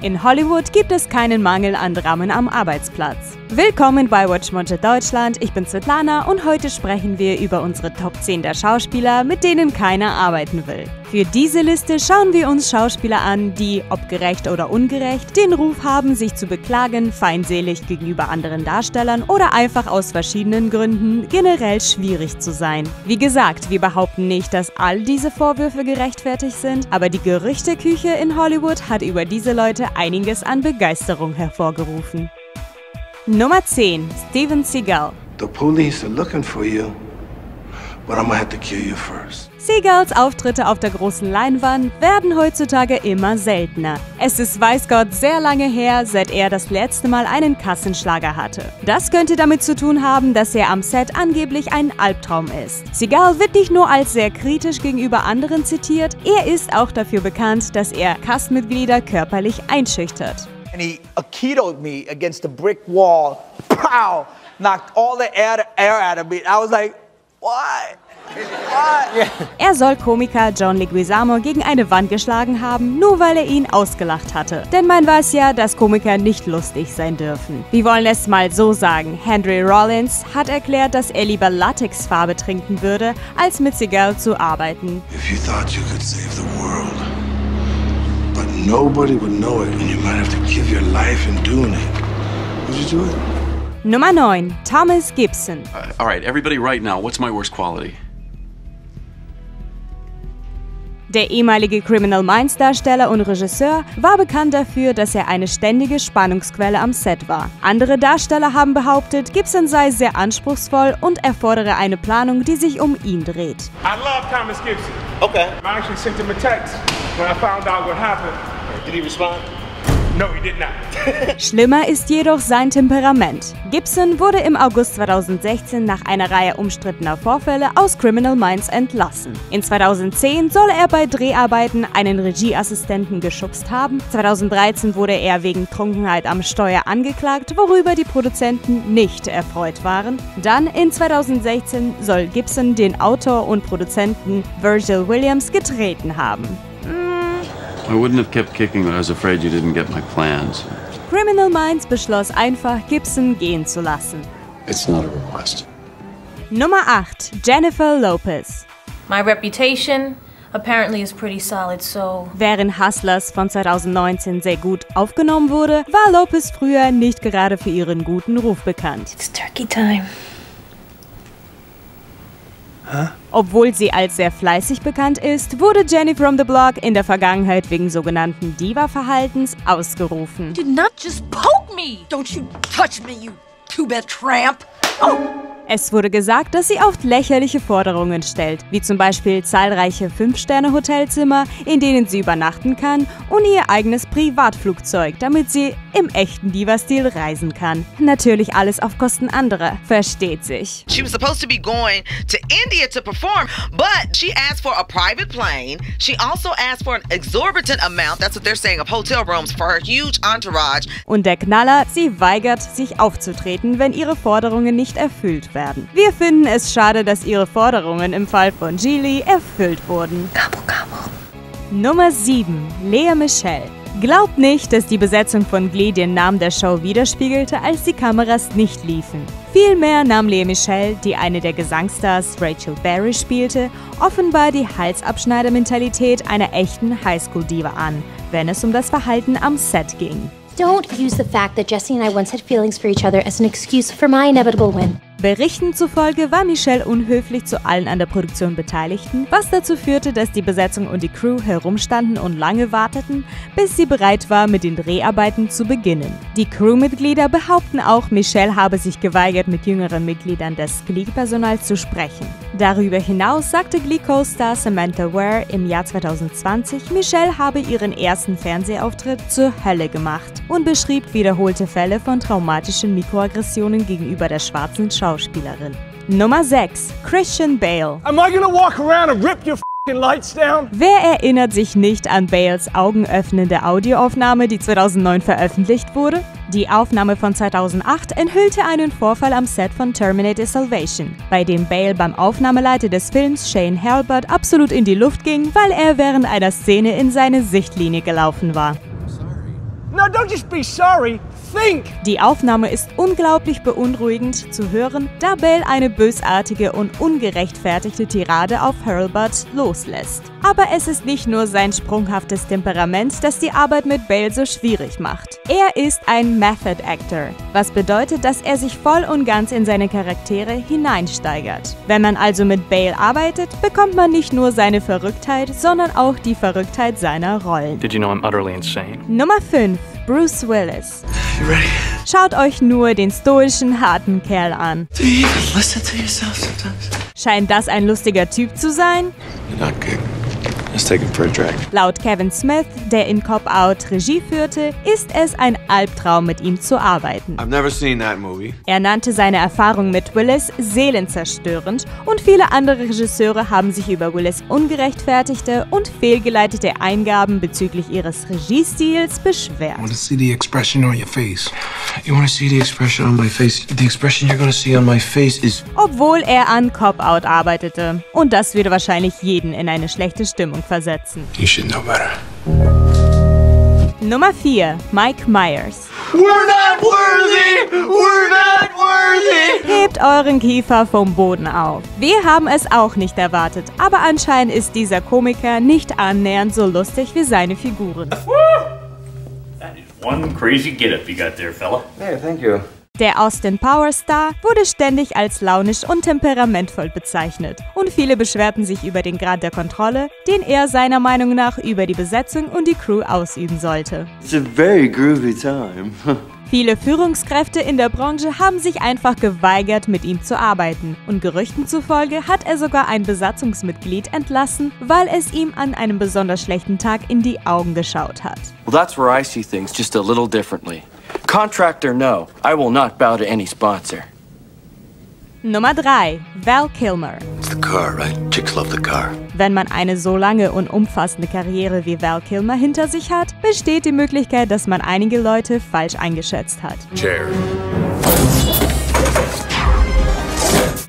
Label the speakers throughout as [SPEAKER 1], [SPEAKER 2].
[SPEAKER 1] In Hollywood gibt es keinen Mangel an Dramen am Arbeitsplatz. Willkommen bei WatchMojo Deutschland, ich bin Svetlana und heute sprechen wir über unsere Top 10 der Schauspieler, mit denen keiner arbeiten will. Für diese Liste schauen wir uns Schauspieler an, die, ob gerecht oder ungerecht, den Ruf haben, sich zu beklagen, feindselig gegenüber anderen Darstellern oder einfach aus verschiedenen Gründen generell schwierig zu sein. Wie gesagt, wir behaupten nicht, dass all diese Vorwürfe gerechtfertigt sind, aber die Gerüchteküche in Hollywood hat über diese Leute einiges an Begeisterung hervorgerufen. Nummer 10. Steven Seagal
[SPEAKER 2] The police are looking for you, but I'm gonna have to kill you first.
[SPEAKER 1] Seagals Auftritte auf der großen Leinwand werden heutzutage immer seltener. Es ist weiß Gott sehr lange her, seit er das letzte Mal einen Kassenschlager hatte. Das könnte damit zu tun haben, dass er am Set angeblich ein Albtraum ist. Seagal wird nicht nur als sehr kritisch gegenüber anderen zitiert, er ist auch dafür bekannt, dass er Castmitglieder körperlich einschüchtert.
[SPEAKER 3] And he aikitoed me against the brick wall. Pow! Knocked all the air, air out of me. I was like, what? What?
[SPEAKER 1] Er soll Komiker John Leguizamo gegen eine Wand geschlagen haben, nur weil er ihn ausgelacht hatte. Denn man weiß ja, dass Komiker nicht lustig sein dürfen. Wir wollen es mal so sagen. Henry Rollins hat erklärt, dass er lieber Latexfarbe trinken würde, als mit Seagal zu arbeiten.
[SPEAKER 2] If you thought you could save the world, nobody would know it, and you might have to give your life in doing it, would you do it?
[SPEAKER 1] Nummer 9. Thomas Gibson.
[SPEAKER 4] Uh, all right, everybody, right now, what's my worst quality?
[SPEAKER 1] Der ehemalige Criminal Minds Darsteller und Regisseur war bekannt dafür, dass er eine ständige Spannungsquelle am Set war. Andere Darsteller haben behauptet, Gibson sei sehr anspruchsvoll und erfordere eine Planung, die sich um ihn dreht.
[SPEAKER 5] I love Thomas Gibson.
[SPEAKER 3] Okay.
[SPEAKER 5] I actually sent him a text when I found out what happened.
[SPEAKER 3] Did he respond?
[SPEAKER 5] No, he did not.
[SPEAKER 1] Schlimmer ist jedoch sein Temperament. Gibson wurde im August 2016 nach einer Reihe umstrittener Vorfälle aus Criminal Minds entlassen. In 2010 soll er bei Dreharbeiten einen Regieassistenten geschubst haben. 2013 wurde er wegen Trunkenheit am Steuer angeklagt, worüber die Produzenten nicht erfreut waren. Dann in 2016 soll Gibson den Autor und Produzenten Virgil Williams getreten haben.
[SPEAKER 4] I wouldn't have kept kicking, but I was afraid you didn't get my plans.
[SPEAKER 1] Criminal Minds beschloss einfach, Gibson gehen zu lassen.
[SPEAKER 4] It's not a request.
[SPEAKER 1] Nummer 8. Jennifer Lopez.
[SPEAKER 6] My reputation apparently is pretty solid, so
[SPEAKER 1] Während Hustlers von 2019 sehr gut aufgenommen wurde, war Lopez früher nicht gerade für ihren guten Ruf bekannt.
[SPEAKER 6] it's turkey time.
[SPEAKER 1] Obwohl sie als sehr fleißig bekannt ist, wurde Jenny from the Block in der Vergangenheit wegen sogenannten Diva-Verhaltens ausgerufen.
[SPEAKER 7] did not just poke me. Don't you touch me, you two-bit tramp. Oh,
[SPEAKER 1] Es wurde gesagt, dass sie oft lächerliche Forderungen stellt, wie zum Beispiel zahlreiche 5-Sterne-Hotelzimmer, in denen sie übernachten kann, und ihr eigenes Privatflugzeug, damit sie im echten Diva-Stil reisen kann. Natürlich alles auf Kosten anderer, versteht sich.
[SPEAKER 8] She was supposed to be going to India to perform, but she asked for a private plane. She also asked for an exorbitant amount, that's what they're saying, of hotel rooms for her huge entourage.
[SPEAKER 1] Und der Knaller, sie weigert, sich aufzutreten, wenn ihre Forderungen nicht erfüllt werden. Wir finden es schade, dass ihre Forderungen im Fall von Geely erfüllt wurden.
[SPEAKER 6] Gobble, gobble.
[SPEAKER 1] Nummer 7. Lea Michelle. Glaubt nicht, dass die Besetzung von Glee den Namen der Show widerspiegelte, als die Kameras nicht liefen. Vielmehr nahm Lea Michelle, die eine der Gesangstars Rachel Berry spielte, offenbar die Halsabschneider-Mentalität einer echten Highschool-Diva an, wenn es um das Verhalten am Set ging.
[SPEAKER 9] Don't use the fact that Jesse and I once had feelings for each other as an excuse for my inevitable win.
[SPEAKER 1] Berichten zufolge war Michelle unhöflich zu allen an der Produktion Beteiligten, was dazu führte, dass die Besetzung und die Crew herumstanden und lange warteten, bis sie bereit war, mit den Dreharbeiten zu beginnen. Die Crewmitglieder behaupten auch, Michelle habe sich geweigert, mit jüngeren Mitgliedern des Glee-Personals zu sprechen. Darüber hinaus sagte Glee-Co-Star Samantha Ware im Jahr 2020, Michelle habe ihren ersten Fernsehauftritt zur Hölle gemacht und beschrieb wiederholte Fälle von traumatischen Mikroaggressionen gegenüber der schwarzen Schauspielerin. Nummer 6. Christian Bale.
[SPEAKER 5] Am I gonna walk around and rip your?
[SPEAKER 1] Wer erinnert sich nicht an Bales augenöffnende Audioaufnahme, die 2009 veröffentlicht wurde? Die Aufnahme von 2008 enthüllte einen Vorfall am Set von Terminator Salvation, bei dem Bale beim Aufnahmeleiter des Films Shane Halbert absolut in die Luft ging, weil er während einer Szene in seine Sichtlinie gelaufen war.
[SPEAKER 5] No, don't just be sorry. Think.
[SPEAKER 1] Die Aufnahme ist unglaublich beunruhigend zu hören, da Bell eine bösartige und ungerechtfertigte Tirade auf Hurlbut loslässt. Aber es ist nicht nur sein sprunghaftes Temperament, das die Arbeit mit Bale so schwierig macht. Er ist ein Method Actor, was bedeutet, dass er sich voll und ganz in seine Charaktere hineinsteigert. Wenn man also mit Bale arbeitet, bekommt man nicht nur seine Verrücktheit, sondern auch die Verrücktheit seiner Rollen.
[SPEAKER 10] Did you know I'm utterly insane?
[SPEAKER 1] Nummer 5. Bruce Willis. Schaut euch nur den stoischen, harten Kerl an. Scheint das ein lustiger Typ zu sein?
[SPEAKER 2] You're not good.
[SPEAKER 1] Laut Kevin Smith, der in Cop Out Regie führte, ist es ein Albtraum, mit ihm zu arbeiten.
[SPEAKER 2] I've never seen that movie.
[SPEAKER 1] Er nannte seine Erfahrung mit Willis seelenzerstörend und viele andere Regisseure haben sich über Willis ungerechtfertigte und fehlgeleitete Eingaben bezüglich ihres Regiestils beschwert.
[SPEAKER 2] I want to see the expression on your face. You want to see the expression on my face? The expression you're going to see on my face is
[SPEAKER 1] Obwohl er an Cop Out arbeitete. Und das würde wahrscheinlich jeden in eine schlechte Stimmung versetzen.
[SPEAKER 2] you should know better.
[SPEAKER 1] Nummer 4. Mike Myers.
[SPEAKER 2] We're not worthy! We're not worthy!
[SPEAKER 1] Hebt euren Kiefer vom Boden auf. Wir haben es auch nicht erwartet, aber anscheinend ist dieser Komiker nicht annähernd so lustig wie seine Figuren.
[SPEAKER 10] That is one crazy get-up you got there, fella.
[SPEAKER 11] Hey, thank you.
[SPEAKER 1] Der Austin Power Star wurde ständig als launisch und temperamentvoll bezeichnet und viele beschwerten sich über den Grad der Kontrolle, den er seiner Meinung nach über die Besetzung und die Crew ausüben sollte.
[SPEAKER 11] It's a very groovy time.
[SPEAKER 1] Viele Führungskräfte in der Branche haben sich einfach geweigert, mit ihm zu arbeiten. Und Gerüchten zufolge hat er sogar ein Besatzungsmitglied entlassen, weil es ihm an einem besonders schlechten Tag in die Augen geschaut hat.
[SPEAKER 12] Well, that's where I see things just a little differently. Contractor, no. I will not bow to any sponsor.
[SPEAKER 1] Nummer 3. Val Kilmer.
[SPEAKER 2] It's the car, right? Chicks love the car.
[SPEAKER 1] Wenn man eine so lange und umfassende Karriere wie Val Kilmer hinter sich hat, besteht die Möglichkeit, dass man einige Leute falsch eingeschätzt hat.
[SPEAKER 2] Chair.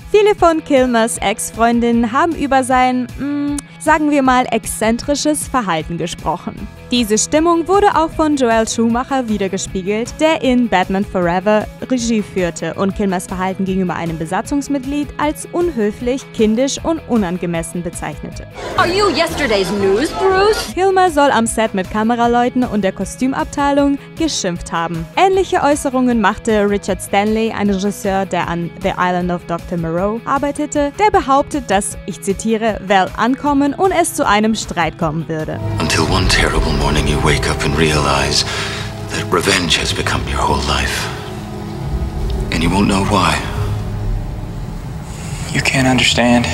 [SPEAKER 1] Viele von Kilmers Ex-Freundinnen haben über sein, mh, sagen wir mal, exzentrisches Verhalten gesprochen. Diese Stimmung wurde auch von Joel Schumacher wiedergespiegelt, der in Batman Forever Regie führte und Kilmers Verhalten gegenüber einem Besatzungsmitglied als unhöflich, kindisch und unangemessen bezeichnete.
[SPEAKER 7] Are you yesterday's news, Bruce?
[SPEAKER 1] Kilmer soll am Set mit Kameraleuten und der Kostümabteilung geschimpft haben. Ähnliche Äußerungen machte Richard Stanley, ein Regisseur, der an The Island of Dr. Moreau arbeitete, der behauptet, dass, ich zitiere, Val ankommen und es zu einem Streit kommen würde.
[SPEAKER 2] Until one terrible morning you wake up and realize that revenge has become your whole life. And you won't know why.
[SPEAKER 11] You can't understand.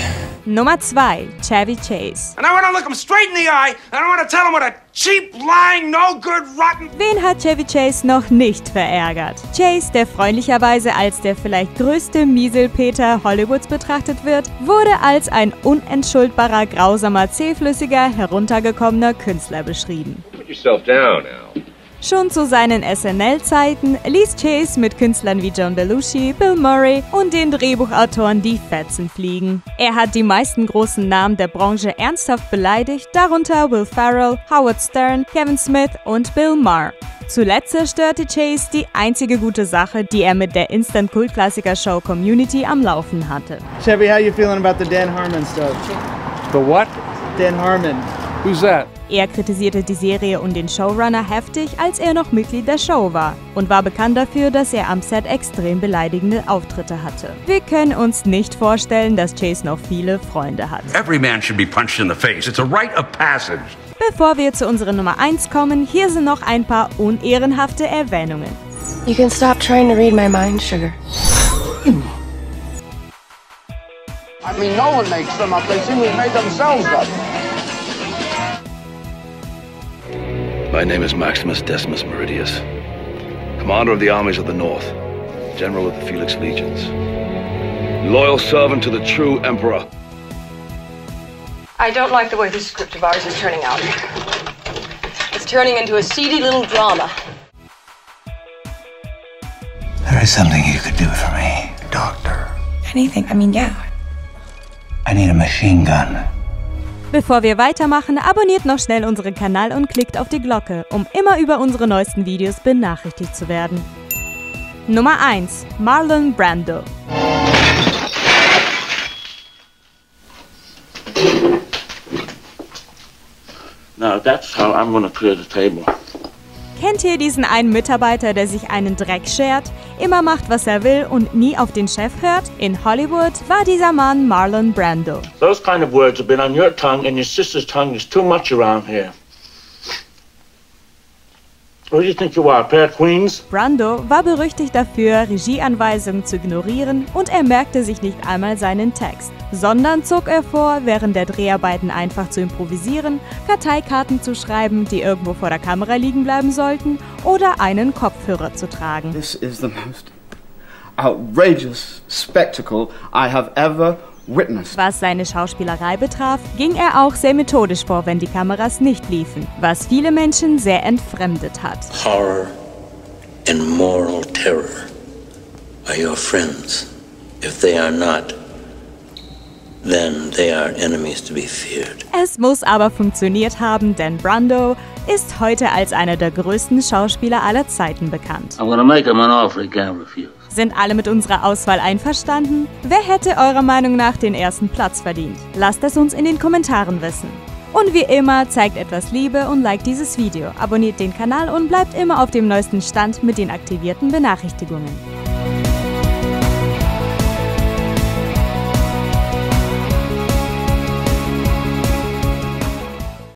[SPEAKER 1] Nummer 2. Chevy Chase.
[SPEAKER 5] And I want to look him straight in the eye, and I want to tell him what a cheap, lying, no good, rotten.
[SPEAKER 1] Wen hat Chevy Chase noch nicht verärgert? Chase, der freundlicherweise als der vielleicht größte Mieselpeter Hollywoods betrachtet wird, wurde als ein unentschuldbarer, grausamer, zähflüssiger, heruntergekommener Künstler beschrieben.
[SPEAKER 13] Put yourself down now.
[SPEAKER 1] Schon zu seinen SNL-Zeiten ließ Chase mit Künstlern wie John Belushi, Bill Murray und den Drehbuchautoren die Fetzen fliegen. Er hat die meisten großen Namen der Branche ernsthaft beleidigt, darunter Will Ferrell, Howard Stern, Kevin Smith und Bill Maher. Zuletzt zerstörte Chase die einzige gute Sache, die er mit der Instant-Kult-Klassiker-Show Community am Laufen hatte.
[SPEAKER 14] Chevy, how you feeling about the Dan Harmon stuff?
[SPEAKER 5] The what?
[SPEAKER 14] Dan Harmon.
[SPEAKER 5] Who's that?
[SPEAKER 1] Er kritisierte die Serie und den Showrunner heftig, als er noch Mitglied der Show war und war bekannt dafür, dass er am Set extrem beleidigende Auftritte hatte. Wir können uns nicht vorstellen, dass Chase noch viele Freunde hat.
[SPEAKER 15] Every man should be punched in the face. It's a rite of passage.
[SPEAKER 1] Bevor wir zu unserer Nummer 1 kommen, hier sind noch ein paar unehrenhafte Erwähnungen.
[SPEAKER 16] You can stop trying to read my mind, sugar.
[SPEAKER 17] I mean, no one makes them up. They seem to have made themselves up.
[SPEAKER 18] My name is Maximus Decimus Meridius, commander of the armies of the North, general of the Felix Legions, loyal servant to the true emperor.
[SPEAKER 16] I don't like the way this script of ours is turning out. It's turning into a seedy little drama.
[SPEAKER 2] There is something you could do for me, Doctor.
[SPEAKER 16] Anything. I mean, yeah.
[SPEAKER 2] I need a machine gun.
[SPEAKER 1] Bevor wir weitermachen, abonniert noch schnell unseren Kanal und klickt auf die Glocke, um immer über unsere neuesten Videos benachrichtigt zu werden. Nummer 1. Marlon Brando
[SPEAKER 13] Now that's how I'm gonna clear the table.
[SPEAKER 1] Kennt ihr diesen einen Mitarbeiter, der sich einen Dreck schert, immer macht, was er will und nie auf den Chef hört? In Hollywood war dieser Mann Marlon Brando.
[SPEAKER 13] Those kind of words have been on your tongue and your sister's tongue is too much around here. Who do you think you are, a pair of queens?
[SPEAKER 1] Brando war berüchtigt dafür, Regieanweisungen zu ignorieren und er merkte sich nicht einmal seinen Text, sondern zog er vor, während der Dreharbeiten einfach zu improvisieren, Karteikarten zu schreiben, die irgendwo vor der Kamera liegen bleiben sollten, oder einen Kopfhörer zu tragen.
[SPEAKER 19] This is the most outrageous spectacle I have ever.
[SPEAKER 1] Was seine Schauspielerei betraf, ging er auch sehr methodisch vor, wenn die Kameras nicht liefen, was viele Menschen sehr entfremdet hat.
[SPEAKER 20] Horror and moral terror are your friends. If they are not, then they are enemies to be feared.
[SPEAKER 1] Es muss aber funktioniert haben, denn Brando ist heute als einer der größten Schauspieler aller Zeiten bekannt.
[SPEAKER 13] I'm gonna make him an offer he can't refuse.
[SPEAKER 1] Sind alle mit unserer Auswahl einverstanden? Wer hätte eurer Meinung nach den ersten Platz verdient? Lasst es uns in den Kommentaren wissen. Und wie immer, zeigt etwas Liebe und liked dieses Video, abonniert den Kanal und bleibt immer auf dem neuesten Stand mit den aktivierten Benachrichtigungen.